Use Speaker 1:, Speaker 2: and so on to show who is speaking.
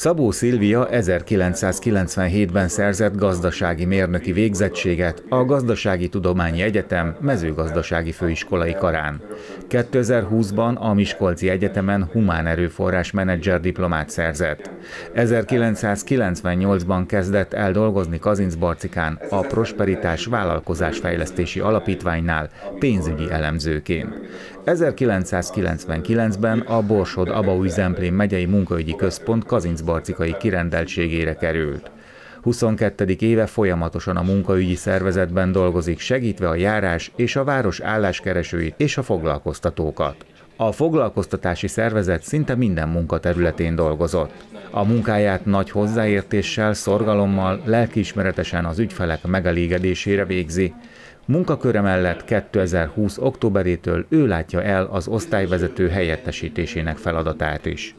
Speaker 1: Szabó Szilvia 1997-ben szerzett gazdasági mérnöki végzettséget a Gazdasági Tudományi Egyetem mezőgazdasági főiskolai karán. 2020-ban a Miskolci Egyetemen humán erőforrás menedzser diplomát szerzett. 1998-ban kezdett el dolgozni Kazincbarcikán a Prosperitás Vállalkozásfejlesztési Alapítványnál pénzügyi elemzőként. 1999-ben a Borsod Abaúj Zemplén megyei munkaügyi központ Kazincbarcikai kirendeltségére került. 22. éve folyamatosan a munkaügyi szervezetben dolgozik, segítve a járás és a város álláskeresőit és a foglalkoztatókat. A foglalkoztatási szervezet szinte minden munkaterületén dolgozott. A munkáját nagy hozzáértéssel, szorgalommal, lelkiismeretesen az ügyfelek megelégedésére végzi, Munkaköre mellett 2020. októberétől ő látja el az osztályvezető helyettesítésének feladatát is.